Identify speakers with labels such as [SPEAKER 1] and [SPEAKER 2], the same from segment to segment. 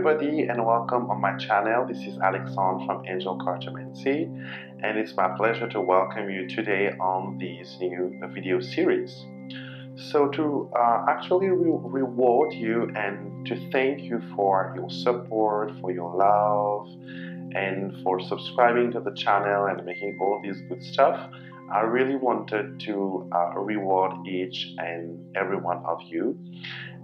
[SPEAKER 1] everybody and welcome on my channel. This is Alexandre from Angel Cartomancy and it's my pleasure to welcome you today on this new video series. So to uh, actually re reward you and to thank you for your support, for your love and for subscribing to the channel and making all this good stuff, I really wanted to uh, reward each and every one of you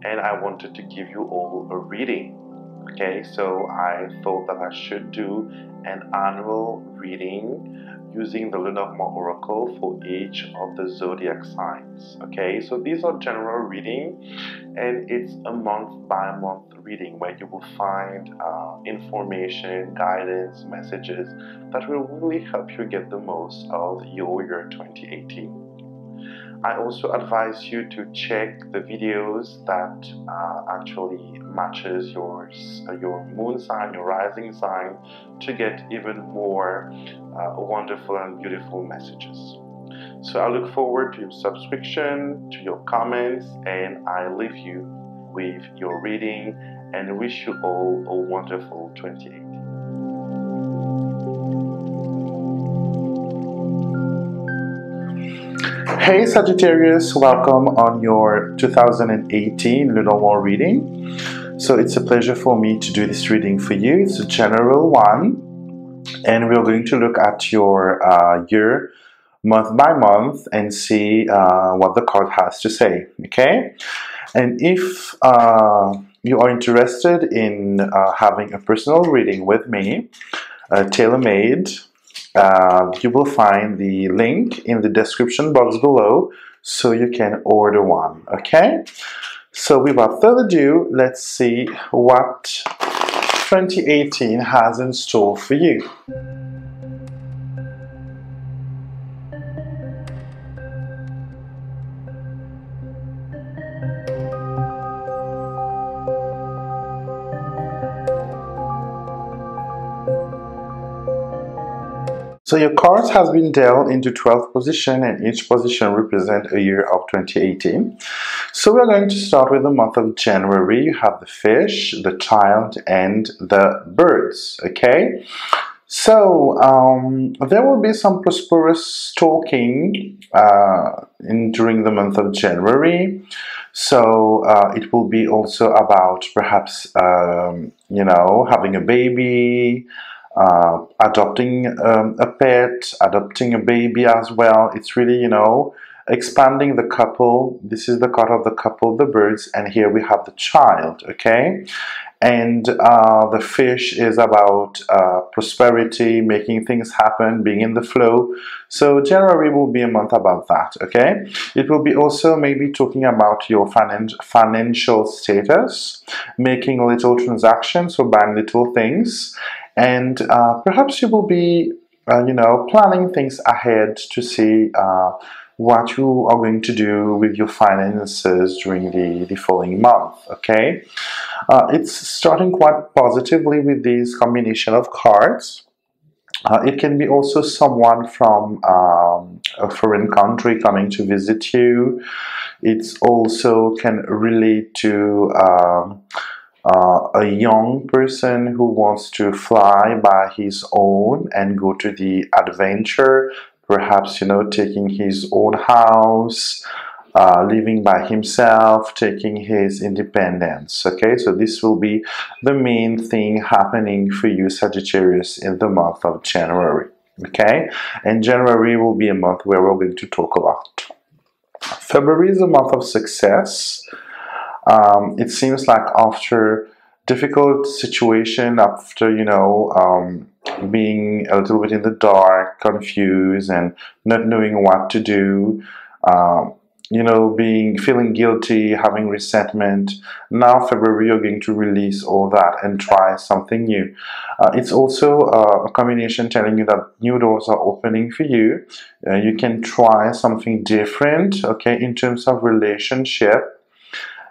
[SPEAKER 1] and I wanted to give you all a reading Okay, so I thought that I should do an annual reading using the Lenormand Oracle for each of the zodiac signs. Okay, so these are general reading and it's a month by month reading where you will find uh, information, guidance, messages that will really help you get the most of your year 2018. I also advise you to check the videos that uh, actually matches your, uh, your moon sign, your rising sign to get even more uh, wonderful and beautiful messages. So I look forward to your subscription, to your comments, and I leave you with your reading and wish you all a wonderful 2018. Hey Sagittarius, welcome on your 2018 Lenormand reading. So it's a pleasure for me to do this reading for you. It's a general one and we're going to look at your uh, year month by month and see uh, what the card has to say, okay? And if uh, you are interested in uh, having a personal reading with me, uh, tailor-made, uh, you will find the link in the description box below so you can order one okay? So without further ado let's see what 2018 has in store for you So your cards has been dealt into 12 position and each position represent a year of 2018. So we're going to start with the month of January. You have the fish, the child, and the birds, okay? So um, there will be some prosperous talking uh, in during the month of January. So uh, it will be also about perhaps um, you know having a baby, uh, adopting um, a pet, adopting a baby as well. It's really, you know, expanding the couple. This is the card of the couple, the birds, and here we have the child, okay? And uh, the fish is about uh, prosperity, making things happen, being in the flow. So January will be a month about that, okay? It will be also maybe talking about your finan financial status, making little transactions or buying little things and uh, perhaps you will be uh, you know planning things ahead to see uh, what you are going to do with your finances during the, the following month okay uh, it's starting quite positively with this combination of cards uh, it can be also someone from um, a foreign country coming to visit you. It also can relate to um, uh, a young person who wants to fly by his own and go to the adventure, perhaps, you know, taking his own house, uh, living by himself, taking his independence. Okay, so this will be the main thing happening for you, Sagittarius, in the month of January. Okay, and January will be a month where we're going to talk a lot. February is a month of success um, it seems like after difficult situation, after you know um, being a little bit in the dark, confused, and not knowing what to do. Um, you know, being feeling guilty, having resentment. Now, February, you're going to release all that and try something new. Uh, it's also uh, a combination telling you that new doors are opening for you. Uh, you can try something different, okay, in terms of relationship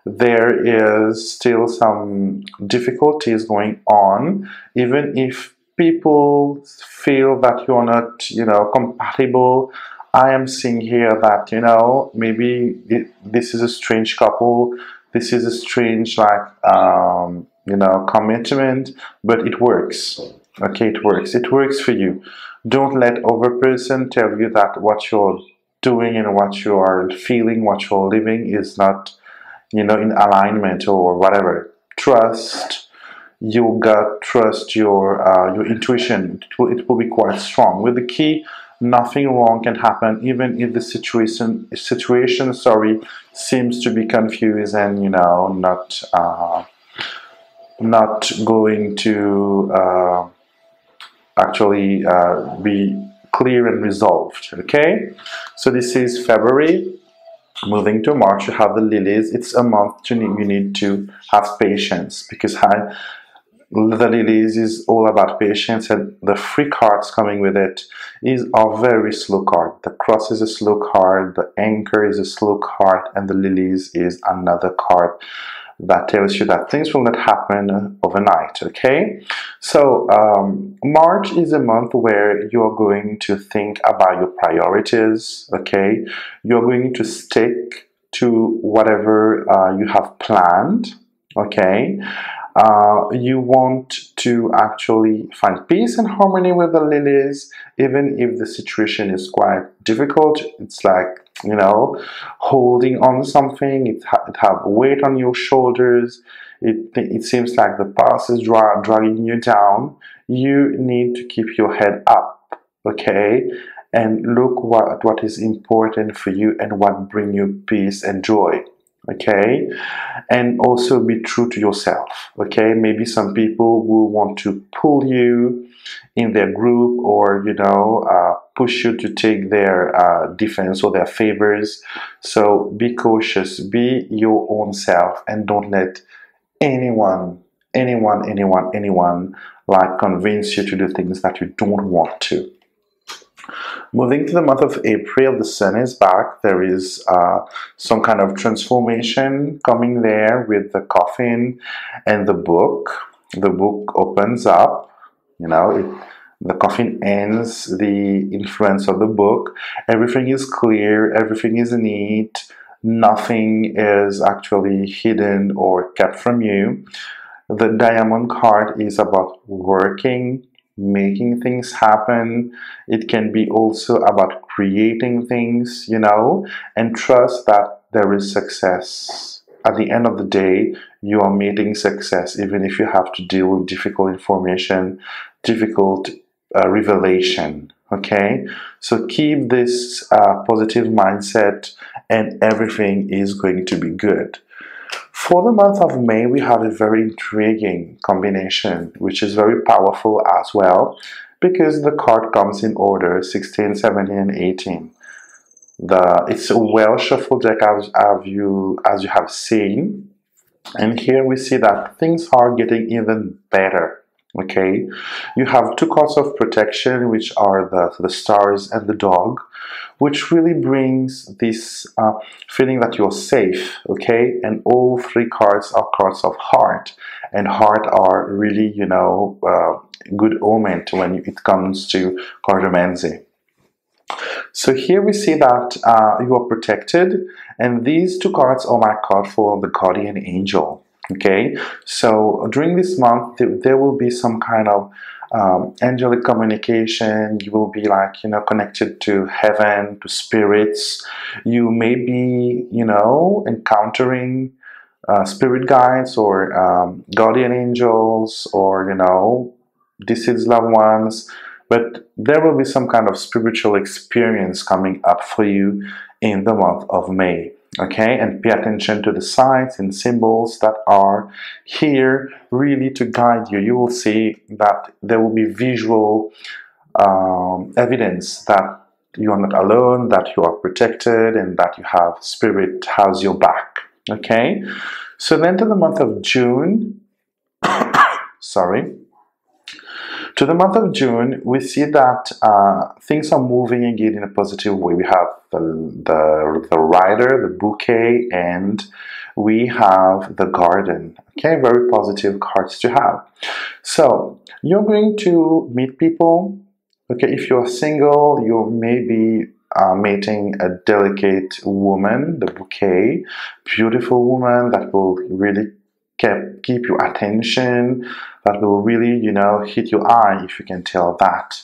[SPEAKER 1] there is still some difficulties going on, even if people feel that you're not, you know, compatible. I am seeing here that, you know, maybe it, this is a strange couple. This is a strange, like, um, you know, commitment, but it works. Okay, it works. It works for you. Don't let other person tell you that what you're doing and what you are feeling, what you're living is not, you know, in alignment or whatever. Trust your gut, trust your uh, your intuition. It will, it will be quite strong. With the key, nothing wrong can happen, even if the situation situation sorry seems to be confused and you know not uh, not going to uh, actually uh, be clear and resolved. Okay, so this is February. Moving to March, you have the lilies. It's a month to need, you need to have patience because I, the lilies is all about patience, and the three cards coming with it is a very slow card. The cross is a slow card, the anchor is a slow card, and the lilies is another card that tells you that things will not happen overnight okay? So um, march is a month where you're going to think about your priorities okay? You're going to stick to whatever uh, you have planned okay? Uh, you want to actually find peace and harmony with the lilies even if the situation is quite difficult. It's like you know, holding on something, it, ha- it have weight on your shoulders, it, it seems like the past is dra- dragging you down, you need to keep your head up, okay? And look what, what is important for you and what bring you peace and joy okay? And also be true to yourself okay? Maybe some people will want to pull you in their group or you know uh, push you to take their uh, defense or their favors so be cautious be your own self and don't let anyone anyone anyone anyone like convince you to do things that you don't want to Moving to the month of April, the sun is back. There is uh, some kind of transformation coming there with the coffin and the book. The book opens up, you know, it, the coffin ends the influence of the book. Everything is clear, everything is neat, nothing is actually hidden or kept from you. The diamond card is about working making things happen. It can be also about creating things, you know, and trust that there is success. At the end of the day, you are meeting success, even if you have to deal with difficult information, difficult uh, revelation. Okay, so keep this uh, positive mindset, and everything is going to be good. For the month of May, we have a very intriguing combination, which is very powerful as well, because the card comes in order 16, 17, and 18. The, it's a well shuffled deck as, as, you, as you have seen. And here we see that things are getting even better okay? You have two cards of protection which are the, the stars and the dog which really brings this uh, feeling that you're safe okay? And all three cards are cards of heart. And heart are really you know uh, good omen when it comes to cartomancy so here we see that uh, you are protected. And these two cards are my card for the guardian angel okay so during this month there will be some kind of um, angelic communication. You will be like you know connected to heaven to spirits. You may be you know encountering uh, spirit guides or um, guardian angels or you know deceased loved ones. But there will be some kind of spiritual experience coming up for you in the month of May okay and pay attention to the signs and symbols that are here really to guide you. You will see that there will be visual um, evidence that you are not alone that you are protected and that you have spirit has your back. Okay? So then to the month of june sorry to the month of June, we see that uh, things are moving again in a positive way. We have the, the, the rider, the bouquet, and we have the garden. Okay, very positive cards to have. So, you're going to meet people. Okay, if you're single, you may be uh, meeting a delicate woman, the bouquet, beautiful woman that will really keep, keep your attention, that will really, you know, hit your eye if you can tell that.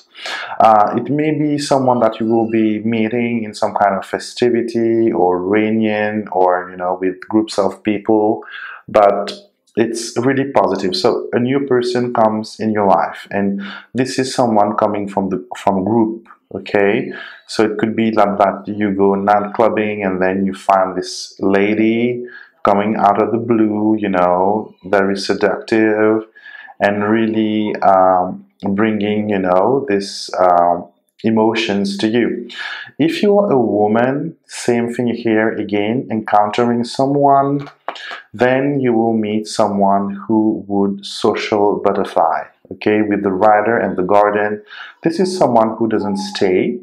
[SPEAKER 1] Uh, it may be someone that you will be meeting in some kind of festivity or reunion or, you know, with groups of people, but it's really positive. So a new person comes in your life, and this is someone coming from the from group. Okay, so it could be like that you go night clubbing and then you find this lady coming out of the blue, you know, very seductive and really um, bringing, you know, this um, emotions to you. If you are a woman, same thing here again, encountering someone, then you will meet someone who would social butterfly. Okay, with the rider and the garden, this is someone who doesn't stay.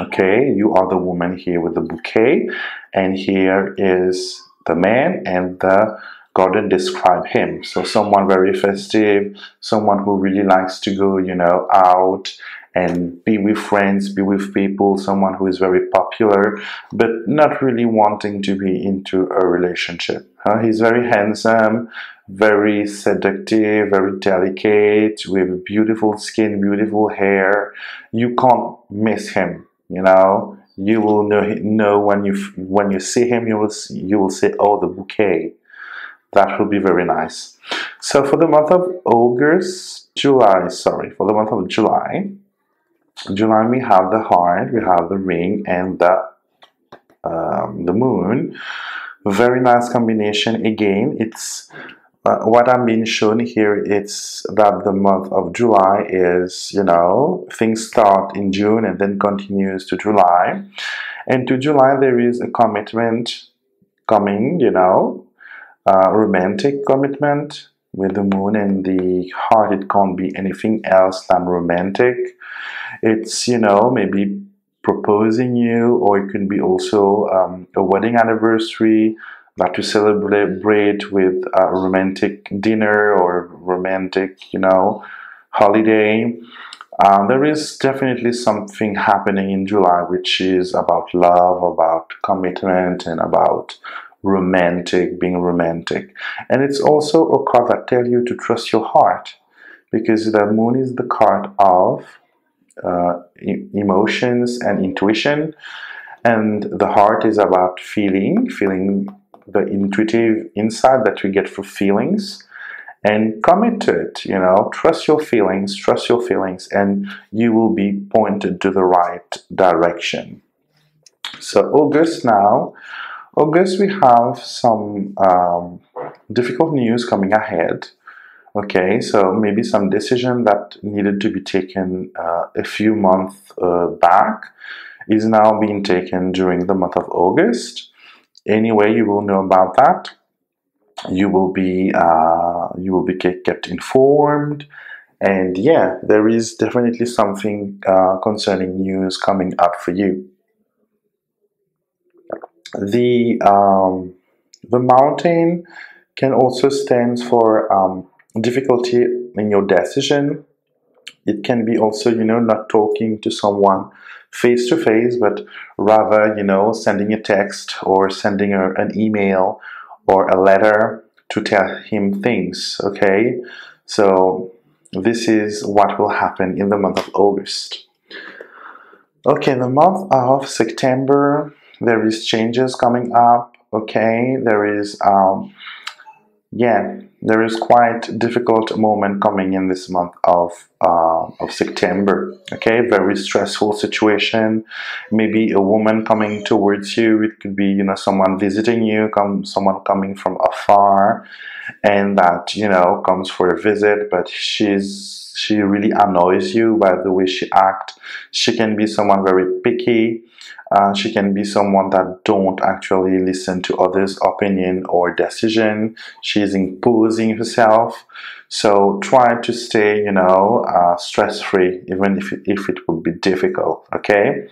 [SPEAKER 1] Okay, you are the woman here with the bouquet, and here is the man and the garden describe him. So someone very festive, someone who really likes to go, you know, out and be with friends, be with people, someone who is very popular, but not really wanting to be into a relationship. Uh, he's very handsome, very seductive, very delicate, with beautiful skin, beautiful hair. You can't miss him, you know. You will know, know when you when you see him, you will you will say, "Oh, the bouquet." That will be very nice. So for the month of August, July, sorry, for the month of July, July we have the heart, we have the ring, and the um, the moon. Very nice combination. Again, it's what I'm being shown here is that the month of July is, you know, things start in June and then continues to July, and to July there is a commitment coming. You know, uh, romantic commitment with the moon and the heart. It can't be anything else than romantic it's, you know, maybe proposing you, or it can be also um, a wedding anniversary that to celebrate with a romantic dinner or romantic, you know, holiday. Uh, there is definitely something happening in July which is about love, about commitment, and about romantic, being romantic. And it's also a card that tells you to trust your heart because the moon is the card of uh, emotions and intuition. And the heart is about feeling, feeling the intuitive insight that you get through feelings and commit to it you know. Trust your feelings trust your feelings and you will be pointed to the right direction. So august now august we have some um, difficult news coming ahead Okay, so maybe some decision that needed to be taken uh, a few months uh, back is now being taken during the month of August. Anyway, you will know about that. You will be uh, you will be kept informed, and yeah, there is definitely something uh, concerning news coming up for you. The um, the mountain can also stand for um, difficulty in your decision. It can be also, you know, not talking to someone face to face, but rather, you know, sending a text or sending a, an email or a letter to tell him things, okay? So, this is what will happen in the month of August. Okay, the month of September, there is changes coming up, okay? There is, um, yeah, there is quite difficult moment coming in this month of uh, of September. Okay, very stressful situation. Maybe a woman coming towards you. It could be you know someone visiting you, come someone coming from afar, and that you know comes for a visit, but she's she really annoys you by the way she acts. She can be someone very picky uh, she can be someone that don't actually listen to others' opinion or decision. She's imposing herself. So try to stay, you know, uh, stress-free, even if it, if it would be difficult. Okay.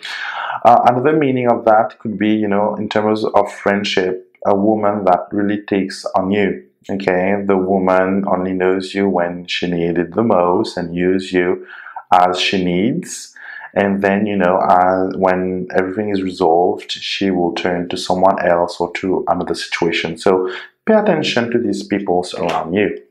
[SPEAKER 1] Uh, another meaning of that could be, you know, in terms of friendship, a woman that really takes on you. Okay, the woman only knows you when she needed the most and use you as she needs and then you know uh, when everything is resolved she will turn to someone else or to another situation so pay attention to these peoples around you.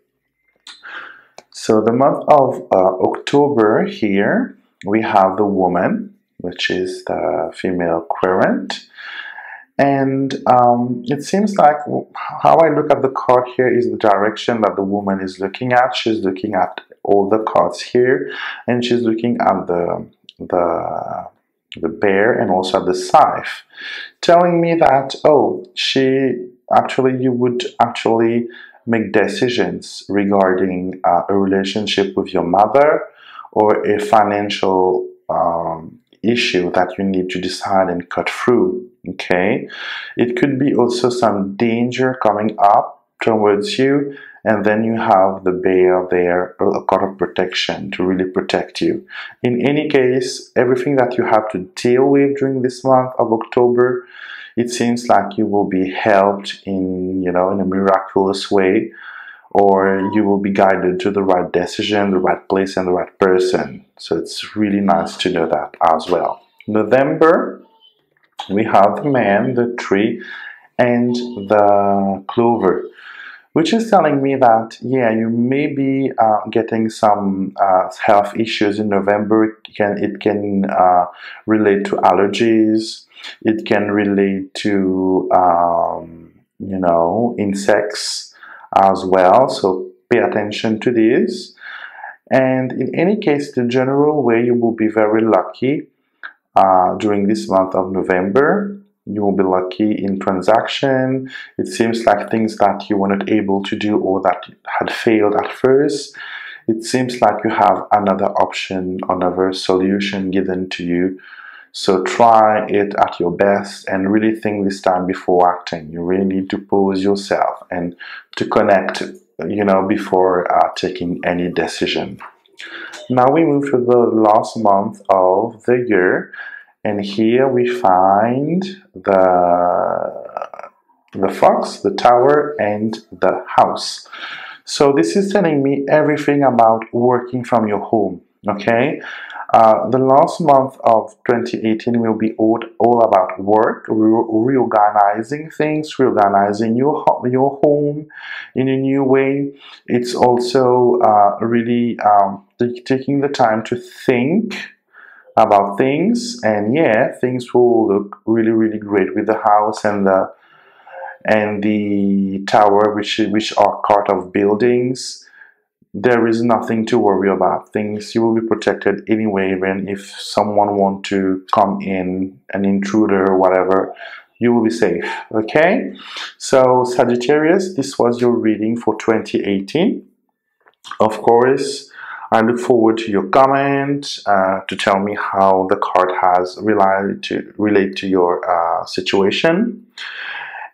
[SPEAKER 1] So the month of uh, October here, we have the woman, which is the female querent. And um, it seems like how I look at the card here is the direction that the woman is looking at. She's looking at all the cards here, and she's looking at the the the bear and also at the scythe, telling me that oh, she actually you would actually make decisions regarding uh, a relationship with your mother or a financial um, issue that you need to decide and cut through. Okay, it could be also some danger coming up towards you, and then you have the bear there, a card of protection to really protect you. In any case, everything that you have to deal with during this month of October, it seems like you will be helped in you know in a miraculous way or you will be guided to the right decision, the right place, and the right person. So it's really nice to know that as well. November, we have the man, the tree, and the clover, which is telling me that, yeah, you may be uh, getting some uh, health issues in November. It can, it can uh, relate to allergies, it can relate to, um, you know, insects as well. So pay attention to this. And in any case, the general way you will be very lucky uh, during this month of November. You will be lucky in transaction. It seems like things that you were not able to do or that had failed at first. It seems like you have another option, another solution given to you so try it at your best and really think this time before acting. You really need to pose yourself and to connect, you know, before uh, taking any decision. Now we move to the last month of the year, and here we find the the fox, the tower, and the house. So this is telling me everything about working from your home. Okay, uh, the last month of 2018 will be all, all about work, re- reorganizing things, reorganizing your, your home in a new way. It's also uh, really um, taking the time to think about things, and yeah, things will look really, really great with the house and the and the tower, which which are part of buildings. There is nothing to worry about. Things you will be protected anyway even if someone want to come in an intruder or whatever you will be safe okay? So sagittarius this was your reading for 2018 of course I look forward to your comment uh, to tell me how the card has related to relate to your uh, situation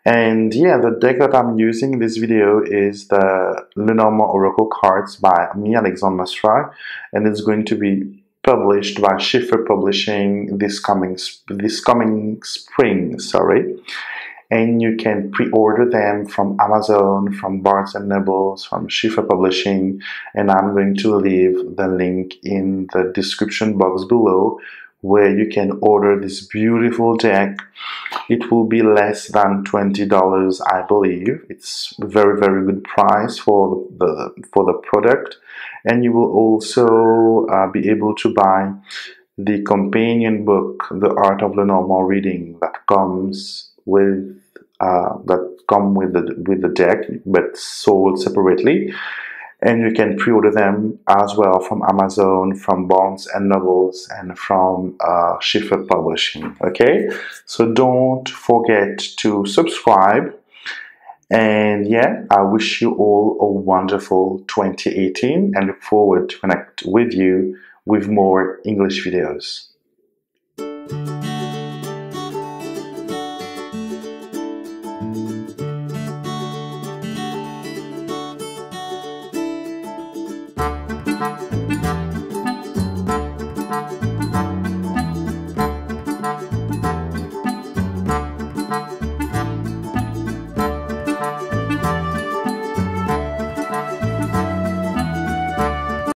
[SPEAKER 1] and yeah, the deck that I'm using in this video is the Lenormand Oracle cards by me, Alexandre Musruck, and it's going to be published by Schiffer Publishing this coming this coming spring. Sorry, and you can pre-order them from Amazon, from Barnes and Nobles, from Schiffer Publishing, and I'm going to leave the link in the description box below where you can order this beautiful deck. It will be less than $20, I believe. It's very, very good price for the, the for the product. And you will also uh, be able to buy the companion book, The Art of Lenormand Reading, that comes with uh, that come with the with the deck, but sold separately and you can pre-order them as well from Amazon, from Barnes and Nobles, and from uh, Schiffer Publishing. Okay, so don't forget to subscribe. And yeah, I wish you all a wonderful 2018 and look forward to connect with you with more English videos.